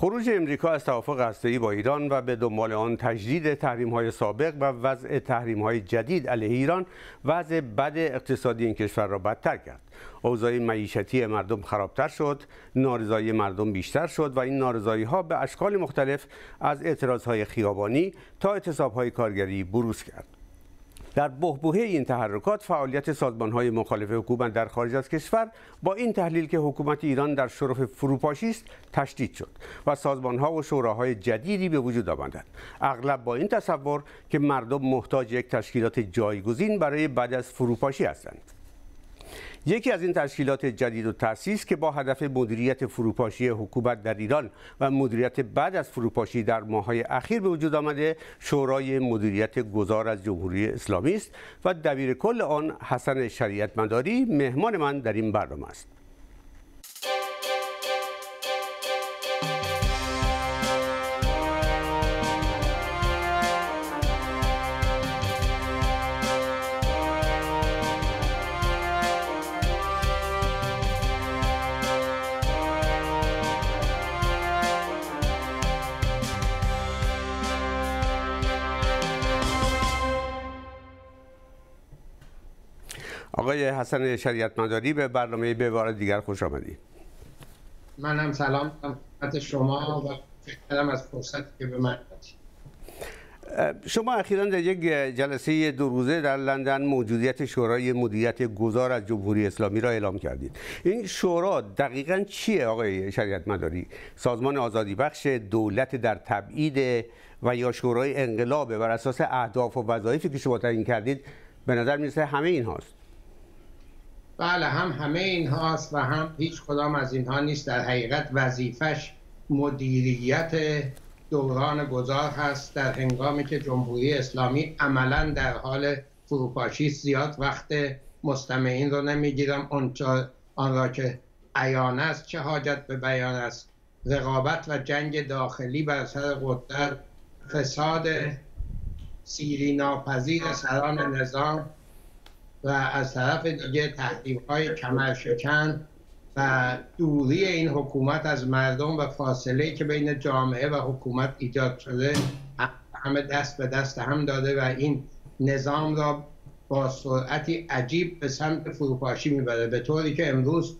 خروج امریکا از توافق هسته‌ای با ایران و به دنبال آن تجدید تحریم‌های سابق و وضع تحریم‌های جدید علیه ایران وضع بد اقتصادی این کشور را بدتر کرد. اوضاع معیشتی مردم خرابتر شد، نارضایی مردم بیشتر شد و این نارضایی‌ها به اشکال مختلف از اعتراضهای خیابانی تا اعتصاب‌های کارگری بروز کرد. در بهبوهه این تحرکات فعالیت سازمان های مخالف حکومت در خارج از کشور با این تحلیل که حکومت ایران در شرف فروپاشی است تشدید شد و سازمان ها و شوراهای جدیدی به وجود آمدند. اغلب با این تصور که مردم محتاج یک تشکیلات جایگزین برای بعد از فروپاشی هستند. یکی از این تشکیلات جدید و تأسیس که با هدف مدیریت فروپاشی حکومت در ایران و مدیریت بعد از فروپاشی در ماههای اخیر به وجود آمده شورای مدیریت گذار از جمهوری اسلامی است و دبیر کل آن حسن شریعت مداری مهمان من در این برنامه است. حسن شریعت مداری به برنامه به بار دیگر خوش آمدید منم سلام خدمت شما و فکرم از فرصتی که به من شما اخیرا در یک جلسه دو روزه در لندن موجودیت شورای مدیریت گذار از جمهوری اسلامی را اعلام کردید. این شورا دقیقا چیه آقای شریعت مداری سازمان آزادی بخش دولت در تبعید و یا شورای انقلاب بر اساس اهداف و وظایفی که شما تعیین کردید به نظر می‌رسه همه این هاست بله هم همه این هاست و هم هیچ کدام از اینها نیست. در حقیقت وظیفش مدیریت دوران گذار هست. در هنگامی که جمهوری اسلامی عملا در حال فروپاشی زیاد وقت مستمعین رو نمی‌گیرم. آن را که عیان است چه حاجت به بیان است؟ رقابت و جنگ داخلی بر سر قدرت فساد سیری ناپذیر سران نظام و از طرف دیگه تحریم های کمر شکن و دوری این حکومت از مردم و فاصله که بین جامعه و حکومت ایجاد شده همه دست به دست هم داده و این نظام را با سرعتی عجیب به سمت فروپاشی می‌بره. به طوری که امروز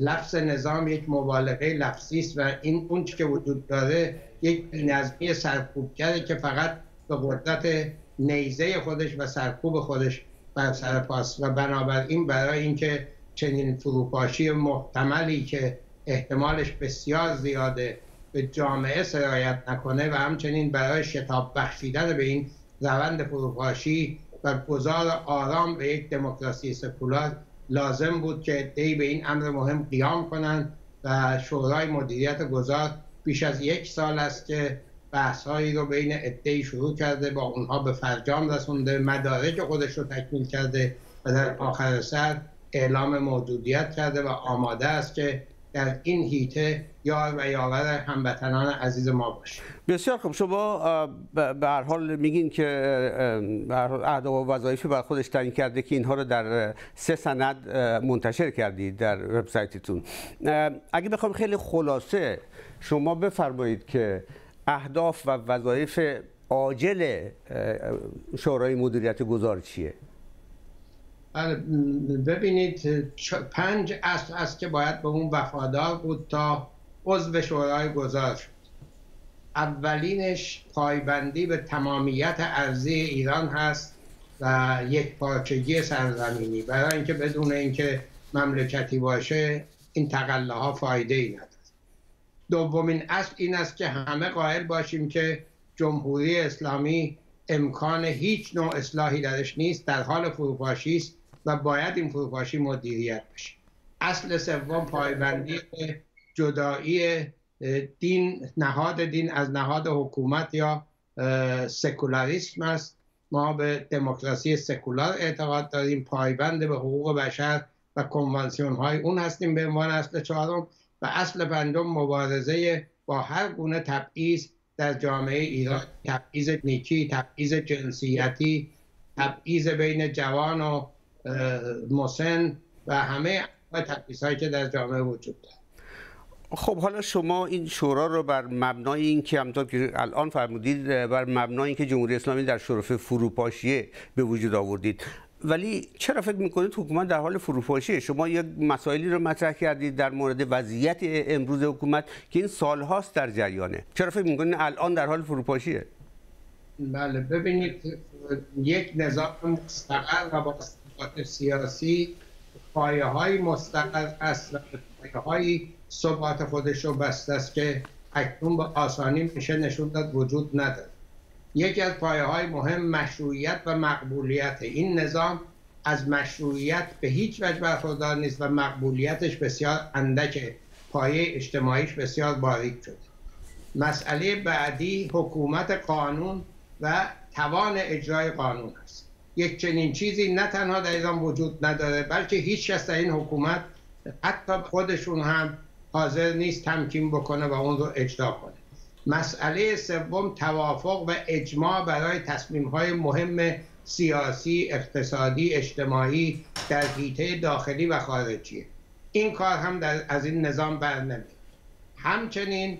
لفظ نظام یک مبالغه لفظی است و این اون که وجود داره یک نظمی سرکوبگره که فقط به قدرت نیزه خودش و سرکوب خودش بر سر پاس. و بنابراین برای اینکه چنین فروپاشی محتملی که احتمالش بسیار زیاده به جامعه سرایت نکنه و همچنین برای شتاب بخشیدن به این روند فروپاشی و گذار آرام به یک دموکراسی سکولار لازم بود که دی به این امر مهم قیام کنند و شورای مدیریت گذار بیش از یک سال است که بحثهایی رو بین عدهای شروع کرده با اونها به فرجام رسونده مدارک خودش رو تکمیل کرده و در آخر سر اعلام موجودیت کرده و آماده است که در این هیته یار و یاور هموطنان عزیز ما باشه بسیار خوب. شما به هر حال میگین که اهداف و وظایفی بر خودش تعیین کرده که اینها رو در سه سند منتشر کردید در وبسایتتون. اگه بخوام خیلی خلاصه شما بفرمایید که اهداف و وظایف عاجل شورای مدیریت گذار چیه؟ بله، ببینید پنج اصل است که باید به اون وفادار بود تا عضو شورای گذار شد. اولینش پایبندی به تمامیت ارزی ایران هست و یک پارچگی سرزمینی. برای اینکه بدون اینکه مملکتی باشه این تقله ها فایده ای نداره. دومین اصل این است که همه قائل باشیم که جمهوری اسلامی امکان هیچ نوع اصلاحی درش نیست در حال فروپاشی است و باید این فروپاشی مدیریت بشه. اصل سوم پایبندی جدایی دین نهاد دین از نهاد حکومت یا سکولاریسم است. ما به دموکراسی سکولار اعتقاد داریم پایبند به حقوق بشر و کنوانسیون های اون هستیم به عنوان اصل چهارم. و اصل پنجم مبارزه با هر گونه تبعیض در جامعه ایران. تبعیض نیکی تبعیض جنسیتی تبعیض بین جوان و مسن و همه تبعیض هایی که در جامعه وجود دارد. خب حالا شما این شورا رو بر مبنای اینکه همطور که الان فرمودید بر مبنای اینکه جمهوری اسلامی در شرف فروپاشیه به وجود آوردید ولی چرا فکر می‌کنید حکومت در حال فروپاشیه؟ شما یک مسائلی رو مطرح کردید در مورد وضعیت امروز حکومت که این سالهاست در جریانه. چرا فکر می‌کنید الان در حال فروپاشیه؟ بله ببینید یک نظام مستقل و با سیاسی پایه مستقل است و پایه های ثبات خودش رو بسته است که اکنون به آسانی میشه نشون داد وجود نداره. یکی از پایه های مهم مشروعیت و مقبولیت این نظام از مشروعیت به هیچ وجه برخوردار نیست و مقبولیتش بسیار اندک پایه اجتماعیش بسیار باریک شده. مسئله بعدی حکومت قانون و توان اجرای قانون است. یک چنین چیزی نه تنها در ایران وجود نداره بلکه هیچ کس در این حکومت حتی خودشون هم حاضر نیست تمکین بکنه و اون رو اجرا کنه. مسئله سوم توافق و اجماع برای تصمیم های مهم سیاسی، اقتصادی، اجتماعی در حیطه داخلی و خارجی. این کار هم در از این نظام بر همچنین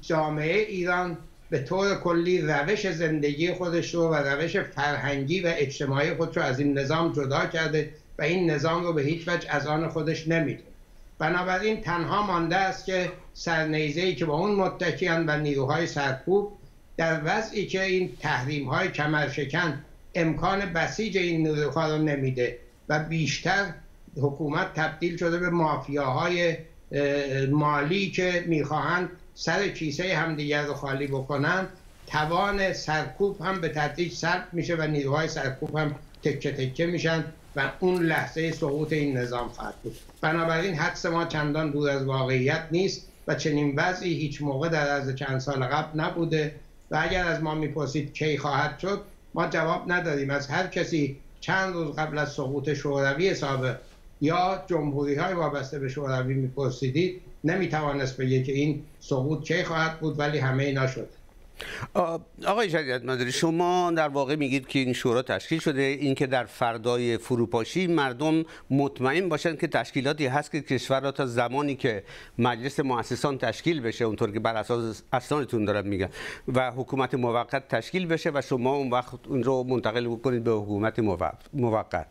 جامعه ایران به طور کلی روش زندگی خودش رو و روش فرهنگی و اجتماعی خودش رو از این نظام جدا کرده و این نظام رو به هیچ وجه از آن خودش نمیده بنابراین تنها مانده است که سرنیزه که با اون متکیان و نیروهای سرکوب در وضعی که این تحریم های کمرشکن امکان بسیج این نیروها رو نمیده و بیشتر حکومت تبدیل شده به مافیاهای مالی که می‌خواهند سر کیسه همدیگر رو خالی بکنن توان سرکوب هم به تدریج سرد میشه و نیروهای سرکوب هم تکه تکه میشن. و اون لحظه سقوط این نظام خواهد بود. بنابراین حدس ما چندان دور از واقعیت نیست و چنین وضعی هیچ موقع در از چند سال قبل نبوده و اگر از ما می‌پرسید کی خواهد شد ما جواب نداریم از هر کسی چند روز قبل از سقوط شوروی سابق یا جمهوری های وابسته به شوروی میپرسیدید نمی‌توانست بگه که این سقوط کی خواهد بود ولی همه اینا شده آقای جدید مداری شما در واقع میگید که این شورا تشکیل شده اینکه در فردای فروپاشی مردم مطمئن باشند که تشکیلاتی هست که کشور را تا زمانی که مجلس مؤسسان تشکیل بشه اونطور که بر اساس اسنادتون دارم میگم و حکومت موقت تشکیل بشه و شما اون وقت اون رو منتقل بکنید به حکومت موقت.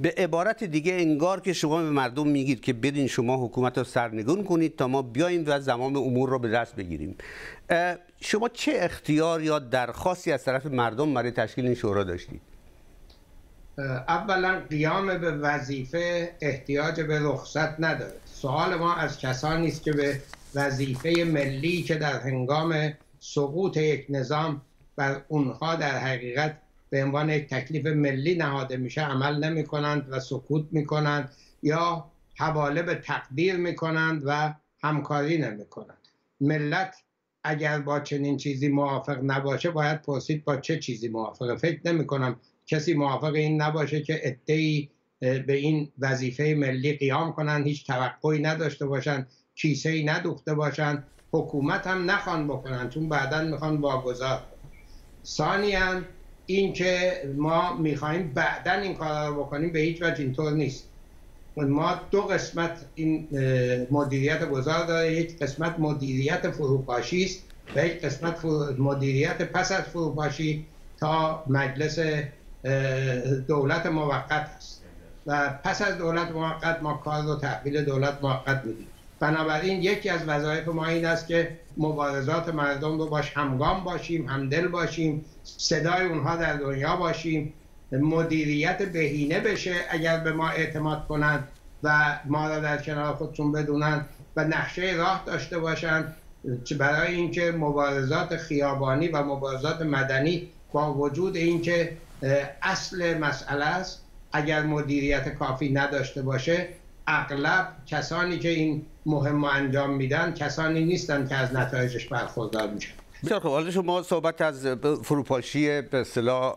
به عبارت دیگه انگار که شما به مردم میگید که بدین شما حکومت رو سرنگون کنید تا ما بیایم و زمام امور رو به دست بگیریم. شما چه اختیار یا درخواستی از طرف مردم برای تشکیل این شورا داشتید؟ اولا قیام به وظیفه احتیاج به رخصت نداره. سوال ما از کسانی است که به وظیفه ملی که در هنگام سقوط یک نظام بر اونها در حقیقت به عنوان یک تکلیف ملی نهاده میشه عمل نمی کنند و سکوت می کنند یا حواله به تقدیر می کنند و همکاری نمی کنند ملت اگر با چنین چیزی موافق نباشه باید پرسید با چه چیزی موافقه. فکر نمی کنم کسی موافق این نباشه که ادهی به این وظیفه ملی قیام کنند هیچ توقعی نداشته باشند کیسه ای ندوخته باشند حکومت هم نخوان بکنن چون بعدا می‌خوان واگذار ثانیا اینکه ما می‌خوایم بعدا این کار رو بکنیم به هیچ وجه اینطور نیست. ما دو قسمت این مدیریت گذار داره. یک قسمت مدیریت فروپاشی است و یک قسمت مدیریت پس از فروپاشی تا مجلس دولت موقت است. و پس از دولت موقت ما کار رو تحویل دولت موقت میدیم. بنابراین یکی از وظایف ما این است که مبارزات مردم رو باش همگام باشیم همدل باشیم صدای اونها در دنیا باشیم. مدیریت بهینه بشه اگر به ما اعتماد کنند و ما را در کنار خودشون بدونند و نقشه راه داشته باشند برای اینکه مبارزات خیابانی و مبارزات مدنی با وجود اینکه اصل مسئله است اگر مدیریت کافی نداشته باشه اغلب کسانی که این مهم انجام میدن کسانی نیستن که از نتایجش برخوردار میشن. بسیار خب حالا شما صحبت از فروپاشی به اصطلاح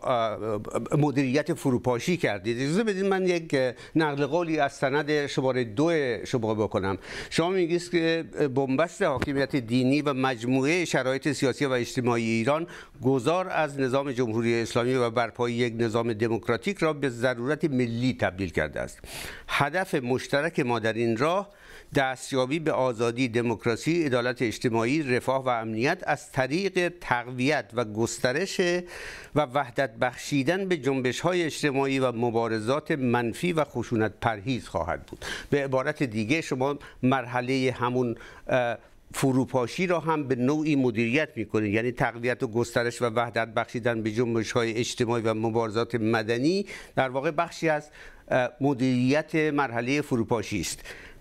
مدیریت فروپاشی کردید. اجازه بدید من یک نقل قولی از سند شماره دو شما بکنم. شما میگید که بنبست حاکمیت دینی و مجموعه شرایط سیاسی و اجتماعی ایران گذار از نظام جمهوری اسلامی و برپای یک نظام دموکراتیک را به ضرورت ملی تبدیل کرده است. هدف مشترک ما در این راه دستیابی به آزادی دموکراسی عدالت اجتماعی رفاه و امنیت از طریق تقویت و گسترش و وحدت بخشیدن به جنبش های اجتماعی و مبارزات منفی و خشونت پرهیز خواهد بود. به عبارت دیگه شما مرحله همون فروپاشی را هم به نوعی مدیریت می‌کنید. یعنی تقویت و گسترش و وحدت بخشیدن به جنبش های اجتماعی و مبارزات مدنی در واقع بخشی از مدیریت مرحله فروپاشی است.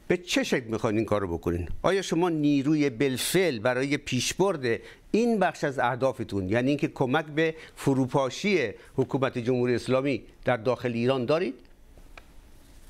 به چه شکل می‌خواین این کار رو بکنین؟ آیا شما نیروی بلفل برای پیشبرد این بخش از اهدافتون یعنی اینکه کمک به فروپاشی حکومت جمهوری اسلامی در داخل ایران دارید؟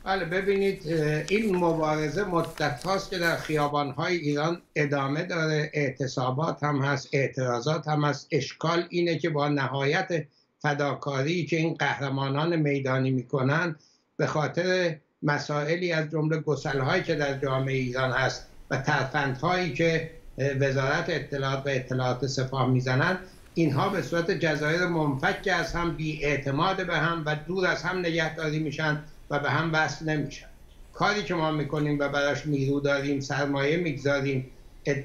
بله ببینید این مبارزه مدت هاست که در خیابان های ایران ادامه داره اعتصابات هم هست اعتراضات هم هست اشکال اینه که با نهایت فداکاری که این قهرمانان میدانی می‌کنن به خاطر مسائلی از جمله هایی که در جامعه ایران هست و ترفندهایی که وزارت اطلاعات و اطلاعات سپاه می‌زنند اینها به صورت جزایر منفک از هم بی اعتماد به هم و دور از هم نگهداری میشن و به هم وصل نمیشن. کاری که ما می‌کنیم و براش نیرو داریم سرمایه می‌گذاریم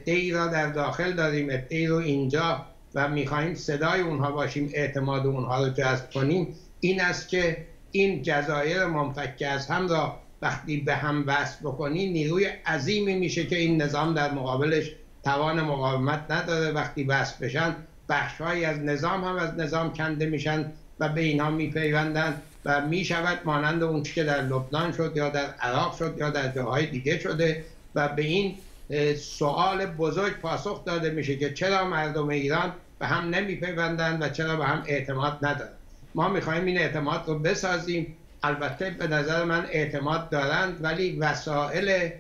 ای را در داخل داریم ای رو اینجا و می‌خواهیم صدای اونها باشیم اعتماد اونها رو جذب کنیم این است که این جزایر منفک از هم را وقتی به هم وصل بکنی نیروی عظیمی میشه که این نظام در مقابلش توان مقاومت نداره. وقتی وصل بشن بخشهایی از نظام هم از نظام کنده میشن و به اینها میپیوندن و می‌شود مانند اون که در لبنان شد یا در عراق شد یا در جاهای دیگه شده و به این سوال بزرگ پاسخ داده میشه که چرا مردم ایران به هم نمیپیوندن و چرا به هم اعتماد ندارن. ما می‌خوایم این اعتماد رو بسازیم. البته به نظر من اعتماد دارند ولی وسایل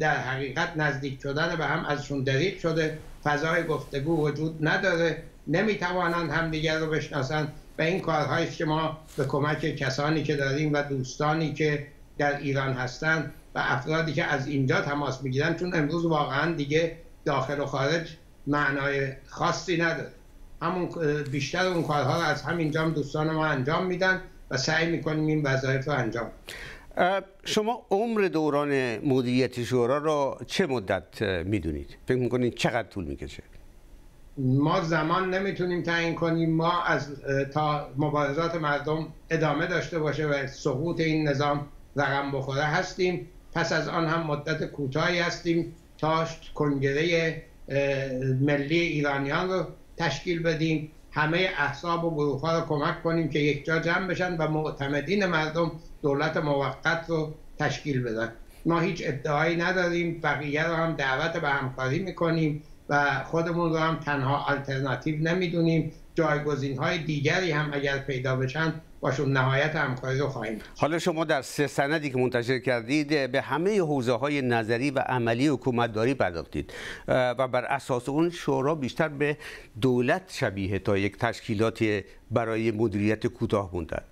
در حقیقت نزدیک شدن به هم ازشون دریق شده. فضای گفتگو وجود نداره. نمی‌توانند همدیگر رو بشناسند. و این کارهایی که ما به کمک کسانی که داریم و دوستانی که در ایران هستند و افرادی که از اینجا تماس می‌گیرن چون امروز واقعا دیگه داخل و خارج معنای خاصی نداره. همون بیشتر اون کارها رو از همینجا هم دوستان ما انجام میدن و سعی می‌کنیم این وظایف رو انجام شما عمر دوران مدیریت شورا را چه مدت می‌دونید؟ فکر می‌کنید چقدر طول می‌کشه؟ ما زمان نمی‌تونیم تعیین کنیم ما از تا مبارزات مردم ادامه داشته باشه و سقوط این نظام رقم بخوره هستیم پس از آن هم مدت کوتاهی هستیم تا کنگره ملی ایرانیان رو تشکیل بدیم. همه احساب و گروه ها رو کمک کنیم که یک جا جمع بشن و معتمدین مردم دولت موقت رو تشکیل بدن. ما هیچ ادعایی نداریم. بقیه رو هم دعوت به همکاری می‌کنیم و خودمون رو هم تنها آلترناتیو نمی‌دونیم. جایگزین های دیگری هم اگر پیدا بشن باشون نهایت همکاری رو خواهیم حالا شما در سه سندی که منتشر کردید به همه حوزه های نظری و عملی حکومتداری پرداختید. و بر اساس اون شورا بیشتر به دولت شبیه تا یک تشکیلات برای مدیریت کوتاه مدت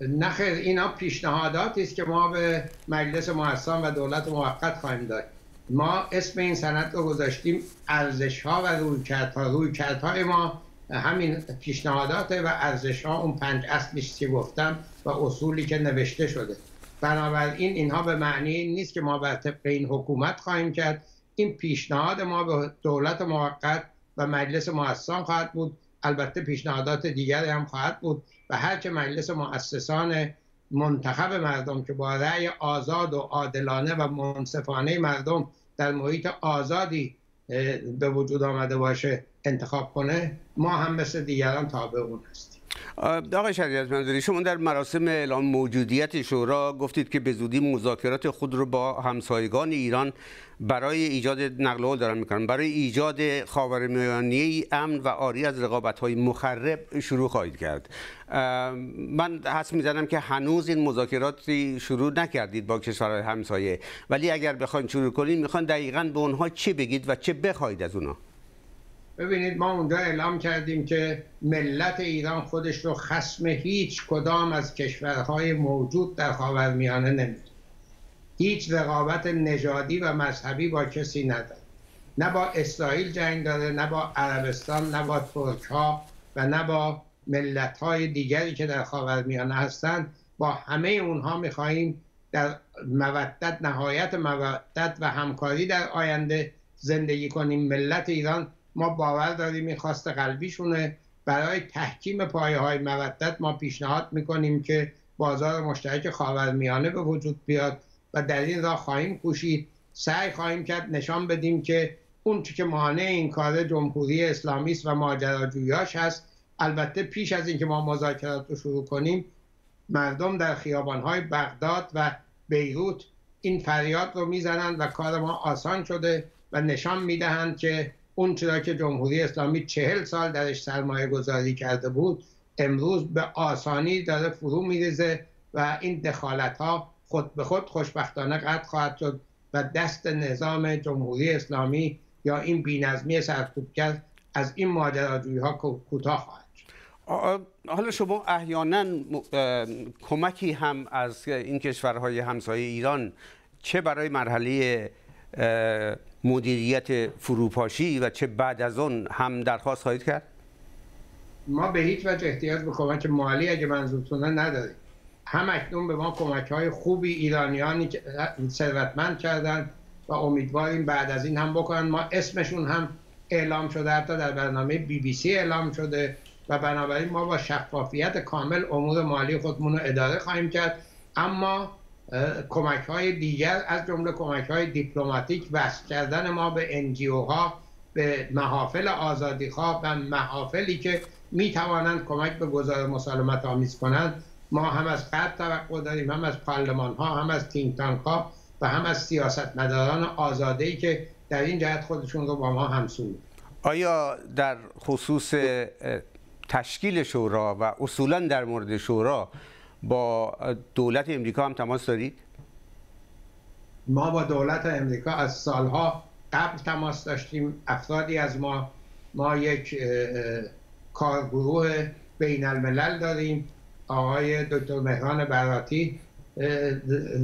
نخیر اینا پیشنهاداتی است که ما به مجلس محسن و دولت موقت خواهیم داد. ما اسم این سند رو گذاشتیم ارزش ها و رویکردها. رویکردهای ما همین پیشنهادات و ارزش ها اون پنج اصلیش که گفتم و اصولی که نوشته شده. بنابراین اینها به معنی نیست که ما بر طبق این حکومت خواهیم کرد. این پیشنهاد ما به دولت موقت و مجلس مؤسسان خواهد بود. البته پیشنهادات دیگری هم خواهد بود و هر که مجلس مؤسسان منتخب مردم که با رأی آزاد و عادلانه و منصفانه مردم در محیط آزادی به وجود آمده باشه انتخاب کنه ما هم مثل دیگران تابع اون هستیم آقای شریعت منظوری شما در مراسم اعلام موجودیت شورا گفتید که به زودی مذاکرات خود رو با همسایگان ایران برای ایجاد نقل قول دارن می‌کنن. برای ایجاد خاورمیانه امن و آری از رقابت های مخرب شروع خواهید کرد. من حس می‌زنم که هنوز این مذاکراتی شروع نکردید با کشورهای همسایه. ولی اگر بخواید شروع کنید می‌خوان دقیقا به اونها چی بگید و چه بخواید از اونها ببینید ما اونجا اعلام کردیم که ملت ایران خودش رو خسم هیچ کدام از کشورهای موجود در خاورمیانه نمیده هیچ رقابت نژادی و مذهبی با کسی نداره. نه با اسرائیل جنگ داره نه با عربستان نه با ترک ها و نه با ملت های دیگری که در خاورمیانه هستند. با همه اونها می‌خواهیم در مودت نهایت مودت و همکاری در آینده زندگی کنیم. ملت ایران ما باور داریم این خواست قلبیشونه. برای تحکیم پایه های مودت ما پیشنهاد می‌کنیم که بازار مشترک خاورمیانه به وجود بیاد و در این راه خواهیم کوشید. سعی خواهیم کرد نشان بدیم که اون که مانع این کار جمهوری اسلامی است و ماجراجویاش هست البته پیش از اینکه ما مذاکرات رو شروع کنیم مردم در خیابانهای بغداد و بیروت این فریاد رو می‌زنند و کار ما آسان شده و نشان می‌دهند که اون چرا که جمهوری اسلامی چهل سال درش سرمایه گذاری کرده بود امروز به آسانی داره فرو میریزه و این دخالت ها خود به خود خوشبختانه قطع خواهد شد و دست نظام جمهوری اسلامی یا این بینظمی سرکوبگر از این ماجراجویی ها کوتاه خواهد حالا شما احیانا کمکی هم از این کشورهای همسایه ایران چه برای مرحله مدیریت فروپاشی و چه بعد از اون هم درخواست خواهید کرد؟ ما به هیچ وجه احتیاج به کمک مالی اگه منظورتونه نداریم. هم اکنون به ما کمک های خوبی ایرانیانی ثروتمند کردن و امیدواریم بعد از این هم بکنن. ما اسمشون هم اعلام شده حتی در برنامه بی بی سی اعلام شده و بنابراین ما با شفافیت کامل امور مالی خودمون رو اداره خواهیم کرد. اما کمک های دیگر از جمله کمک های دیپلماتیک وصل کردن ما به NGO ها به محافل آزادی خواه و محافلی که می توانند کمک به گذار مسالمت آمیز کنند. ما هم از قد توقع داریم هم از پارلمان ها هم از think tank ها و هم از سیاستمداران آزاده ای که در این جهت خودشون رو با ما همسون آیا در خصوص تشکیل شورا و اصولا در مورد شورا با دولت امریکا هم تماس دارید؟ ما با دولت امریکا از سالها قبل تماس داشتیم افرادی از ما ما یک کارگروه بین الملل داریم آقای دکتر مهران براتی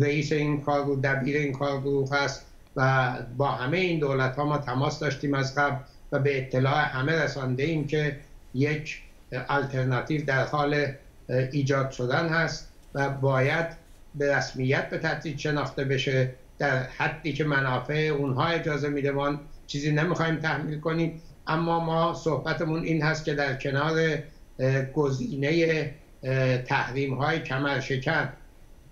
رئیس این کارگروه دبیر این کارگروه هست و با همه این دولت ها ما تماس داشتیم از قبل و به اطلاع همه رسانده ایم که یک آلترناتیو در حال ایجاد شدن هست و باید به رسمیت به تدریج شناخته بشه. در حدی که منافع اونها اجازه میده ما چیزی نمی‌خوایم تحمیل کنیم. اما ما صحبتمون این هست که در کنار گزینه تحریم های کمر شکن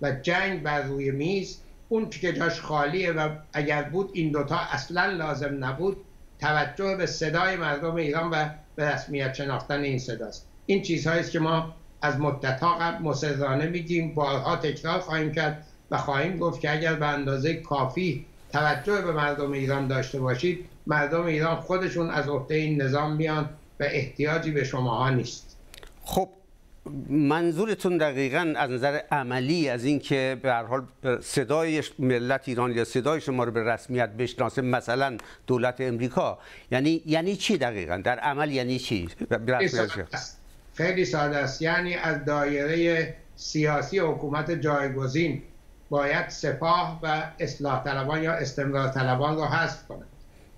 و جنگ بر روی میز اون که جاش خالیه و اگر بود این دوتا اصلا لازم نبود توجه به صدای مردم ایران و به رسمیت شناختن این صداست. این چیزهایی است که ما از مدت ها قبل مصرانه میگیم بارها تکرار خواهیم کرد و خواهیم گفت که اگر به اندازه کافی توجه به مردم ایران داشته باشید مردم ایران خودشون از عهده این نظام میان و احتیاجی به شماها نیست. خب منظورتون دقیقا از نظر عملی از اینکه به هر حال صدای ملت ایران یا صدای شما رو به رسمیت بشناسه مثلا دولت امریکا یعنی یعنی چی دقیقا؟ در عمل یعنی چی؟ خیلی ساده است. یعنی از دایره سیاسی حکومت جایگزین باید سپاه و اصلاح طلبان یا استمرار طلبان رو حذف کنند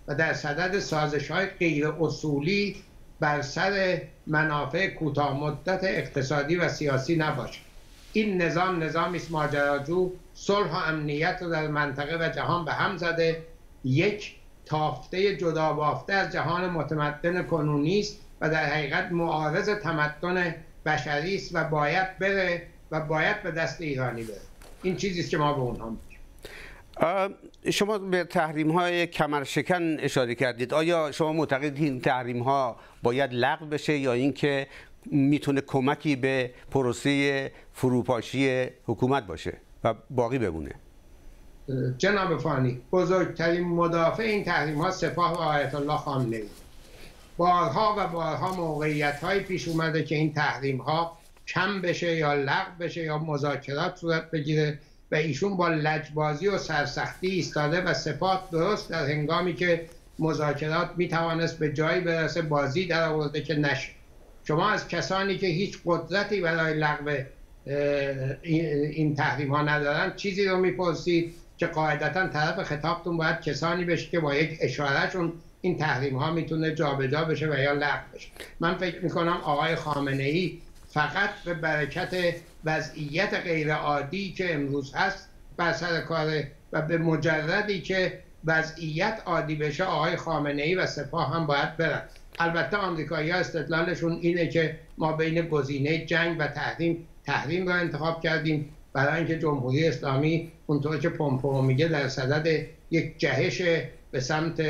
و در صدد سازش های غیر اصولی بر سر منافع کوتاه مدت اقتصادی و سیاسی نباشد این نظام نظامی است ماجراجو. صلح و امنیت رو در منطقه و جهان به هم زده. یک تافته جدا بافته از جهان متمدن کنونی است و در حقیقت معارض تمدن بشری است و باید بره و باید به دست ایرانی بره. این چیزی است که ما به اونها شما به تحریم های کمرشکن اشاره کردید. آیا شما معتقدید این تحریم ها باید لغو بشه یا اینکه می‌تونه کمکی به پروسه فروپاشی حکومت باشه و باقی بمونه؟ جناب فانی بزرگترین مدافع این تحریم ها سپاه و آیت الله خامنه بارها و بارها موقعیت های پیش اومده که این تحریم ها کم بشه یا لغو بشه یا مذاکرات صورت بگیره و ایشون با لجبازی و سرسختی ایستاده و سپاه درست در هنگامی که مذاکرات می‌توانست به جایی برسه بازی در آورده که نشه. شما از کسانی که هیچ قدرتی برای لغو این تحریم ها ندارن چیزی رو می‌پرسید که قاعدتا طرف خطابتون باید کسانی بشه که با یک اشارهشون این تحریم ها می‌تونه جابجا بشه و یا لغو بشه. من فکر می‌کنم آقای خامنه ای فقط به برکت وضعیت غیر عادی که امروز هست بر سر کاره و به مجردی که وضعیت عادی بشه آقای خامنه ای و سپاه هم باید برن. البته آمریکایی ها استدلالشون اینه که ما بین گزینه جنگ و تحریم تحریم را انتخاب کردیم. برای اینکه جمهوری اسلامی اونطور که پومپو میگه در صدد یک جهش به سمت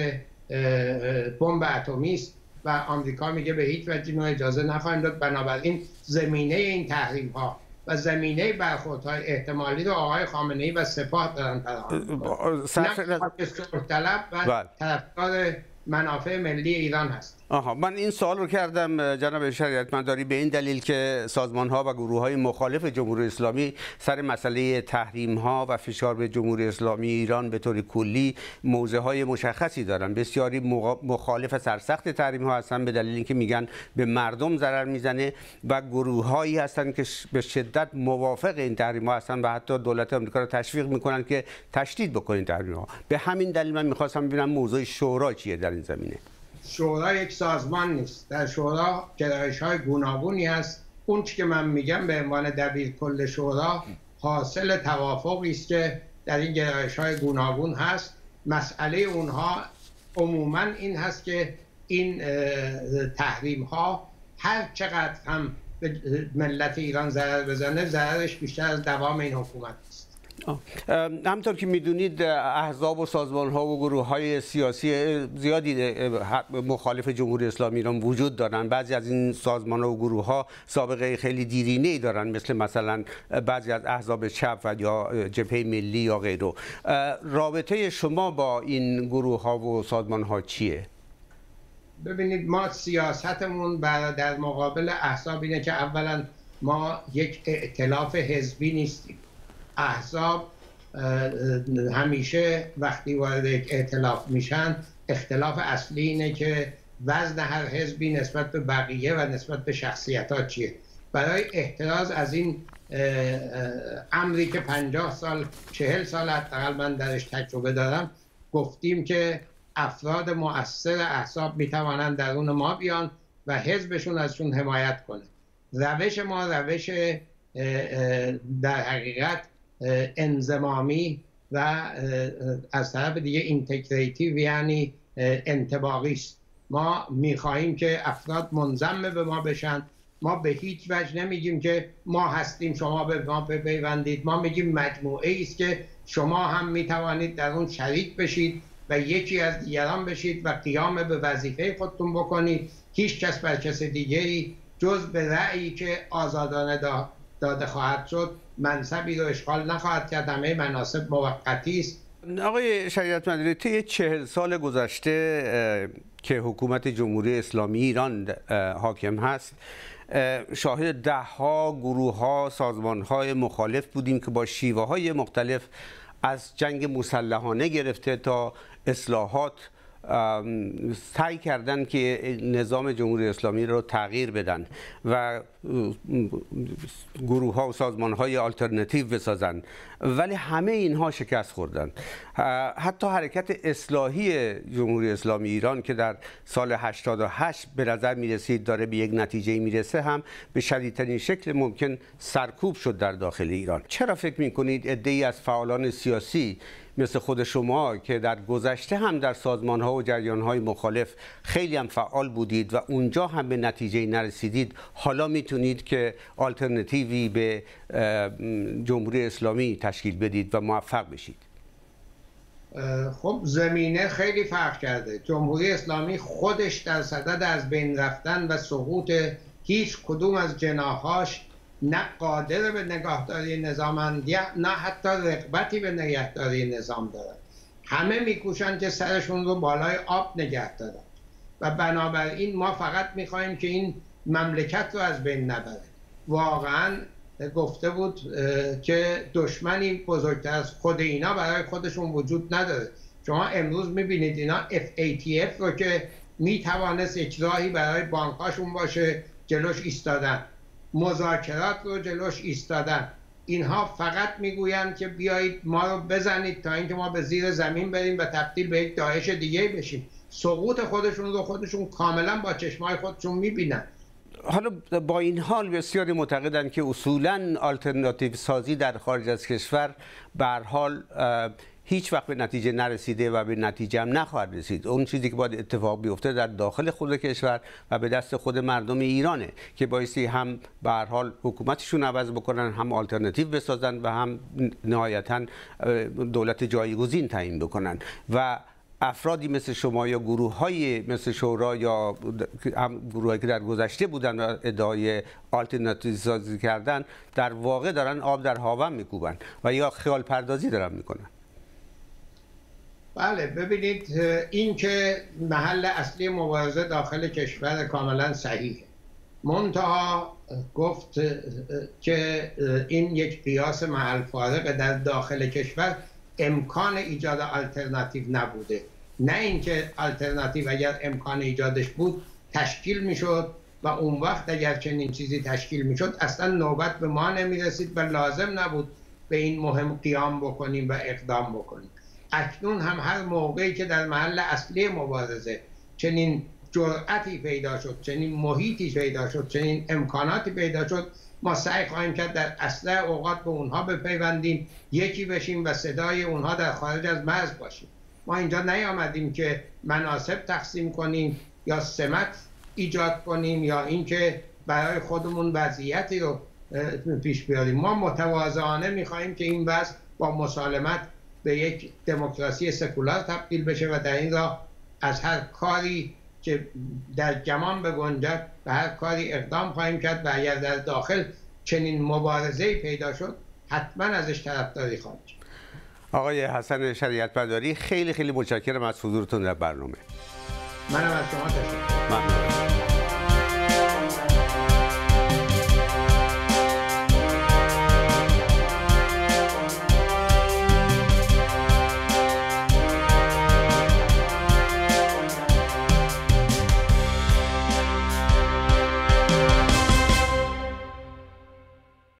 بمب اتمی است و آمریکا میگه به هیچ وجه اجازه نخواهیم داد. بنابراین زمینه این تحریم ها و زمینه برخوردهای احتمالی رو آقای خامنه ای و سپاه دارن فراهم طلب و بله. طرفدار منافع ملی ایران هست. آها من این سوال رو کردم جناب شریعت منداری به این دلیل که سازمان ها و گروه های مخالف جمهوری اسلامی سر مسئله تحریم ها و فشار به جمهوری اسلامی ایران به طور کلی موضع های مشخصی دارن. بسیاری مخالف سرسخت تحریم ها هستن به دلیل اینکه میگن به مردم ضرر می‌زنه و گروه هایی هستن که به شدت موافق این تحریم ها هستن و حتی دولت آمریکا رو تشویق می‌کنن که تشدید بکنین تحریم ها به همین دلیل من می‌خواستم ببینم موضوع شورا چیه در این زمینه. شورا یک سازمان نیست. در شورا گرایش های گوناگونی هست. اون که من میگم به عنوان دبیر کل شورا حاصل توافقی است که در این گرایش های گوناگون هست. مسئله اونها عموما این هست که این تحریم ها هر چقدر هم به ملت ایران ضرر بزنه ضررش بیشتر از دوام این حکومت همطور که می‌دونید احزاب و سازمان ها و گروه های سیاسی زیادی مخالف جمهوری اسلامی ایران وجود دارن. بعضی از این سازمان ها و گروه ها سابقه خیلی دیرینه ای دارن مثل مثلا بعضی از احزاب چپ و یا جبهه ملی یا غیره. رابطه شما با این گروه ها و سازمان ها چیه؟ ببینید ما سیاستمون در مقابل احزاب اینه که اولا ما یک ائتلاف حزبی نیستیم. احزاب همیشه وقتی وارد یک اعتلاف میشن اختلاف اصلی اینه که وزن هر حزبی نسبت به بقیه و نسبت به شخصیت ها چیه. برای احتراز از این امری که پنجاه سال چهل سال حداقل من درش تجربه دارم گفتیم که افراد مؤثر احزاب می‌توانند درون ما بیان و حزبشون ازشون حمایت کنه. روش ما روش در حقیقت انزمامی و از طرف دیگه اینتگریتیو یعنی انتباقی است. ما می‌خواهیم که افراد منضم به ما بشن. ما به هیچ وجه نمیگیم که ما هستیم شما به ما بپیوندید. ما میگیم مجموعه است که شما هم می‌توانید در اون شریک بشید و یکی از دیگران بشید و قیام به وظیفه خودتون بکنید. هیچ کس بر کس دیگری جز به رأیی که آزادانه داده خواهد شد منصبی رو اشغال نخواهد کرد همه مناسب موقتی است. آقای شریعت مداری طی چهل سال گذشته که حکومت جمهوری اسلامی ایران حاکم هست شاهد ده ها گروه ها سازمان های مخالف بودیم که با شیوه های مختلف از جنگ مسلحانه گرفته تا اصلاحات سعی کردن که نظام جمهوری اسلامی رو تغییر بدن و گروه ها و سازمان های آلترنتیو بسازن. ولی همه اینها شکست خوردن. حتی حرکت اصلاحی جمهوری اسلامی ایران که در سال 88 به نظر می رسید داره به یک نتیجه می‌رسه هم به شدیدترین شکل ممکن سرکوب شد در داخل ایران. چرا فکر می کنید ادهی از فعالان سیاسی مثل خود شما که در گذشته هم در سازمان ها و جریان های مخالف خیلی هم فعال بودید و اونجا هم به نتیجه نرسیدید حالا می‌تونید که آلترنتیوی به جمهوری اسلامی تشکیل بدید و موفق بشید. خب زمینه خیلی فرق کرده. جمهوری اسلامی خودش در صدد از بین رفتن و سقوط هیچ کدوم از جناهاش نه قادر به نگهداری نظام نه حتی رقبتی به نگهداری نظام دارد همه میکوشند که سرشون رو بالای آب نگه دارن. و بنابراین ما فقط می‌خواهیم که این مملکت رو از بین نبره واقعا گفته بود که دشمنی بزرگتر از خود اینا برای خودشون وجود نداره. شما امروز می‌بینید اینا FATF رو که می‌توانست یک برای بانکاشون باشه جلوش ایستادن. مذاکرات رو جلوش ایستادن. اینها فقط می‌گویند که بیایید ما رو بزنید تا اینکه ما به زیر زمین بریم و تبدیل به یک داعش دیگه بشیم. سقوط خودشون رو خودشون کاملا با چشمای خودشون می‌بینن. حالا با این حال بسیاری معتقدند که اصولا آلترناتیو سازی در خارج از کشور به حال هیچ وقت به نتیجه نرسیده و به نتیجه هم نخواهد رسید. اون چیزی که باید اتفاق بیفته در داخل خود کشور و به دست خود مردم ایرانه که بایستی هم به هر حال حکومتشون عوض بکنن هم آلترناتیو بسازن و هم نهایتا دولت جایگزین تعیین بکنن. و افرادی مثل شما یا گروه های مثل شورا یا گروه که در گذشته بودن و ادعای آلترناتیو سازی کردن در واقع دارن آب در هاون میکوبن و یا خیال پردازی دارن می‌کنن. بله ببینید این که محل اصلی مبارزه داخل کشور کاملا صحیحه. منتها گفت که این یک قیاس محل فارقه در داخل کشور امکان ایجاد آلترناتیو نبوده. نه اینکه آلترناتیو اگر امکان ایجادش بود تشکیل می‌شد و اون وقت اگر چنین چیزی تشکیل می‌شد اصلا نوبت به ما نمی‌رسید و لازم نبود به این مهم قیام بکنیم و اقدام بکنیم. اکنون هم هر موقعی که در محل اصلی مبارزه چنین جرأتی پیدا شد چنین محیطی پیدا شد چنین امکاناتی پیدا شد ما سعی خواهیم کرد در اصل اوقات به اونها بپیوندیم یکی بشیم و صدای اونها در خارج از مرز باشیم. ما اینجا نیامدیم که مناسب تقسیم کنیم یا سمت ایجاد کنیم یا اینکه برای خودمون وضعیتی رو پیش بیاریم. ما متواضعانه می‌خواهیم که این وضع با مسالمت به یک دموکراسی سکولار تبدیل بشه و در این راه از هر کاری که در جمان بگنجد به هر کاری اقدام خواهیم کرد و اگر در داخل چنین مبارزه پیدا شد حتما ازش طرفداری خواهیم آقای حسن شریعت پرداری خیلی خیلی متشکرم از حضورتون در برنامه. منم از شما تشکر.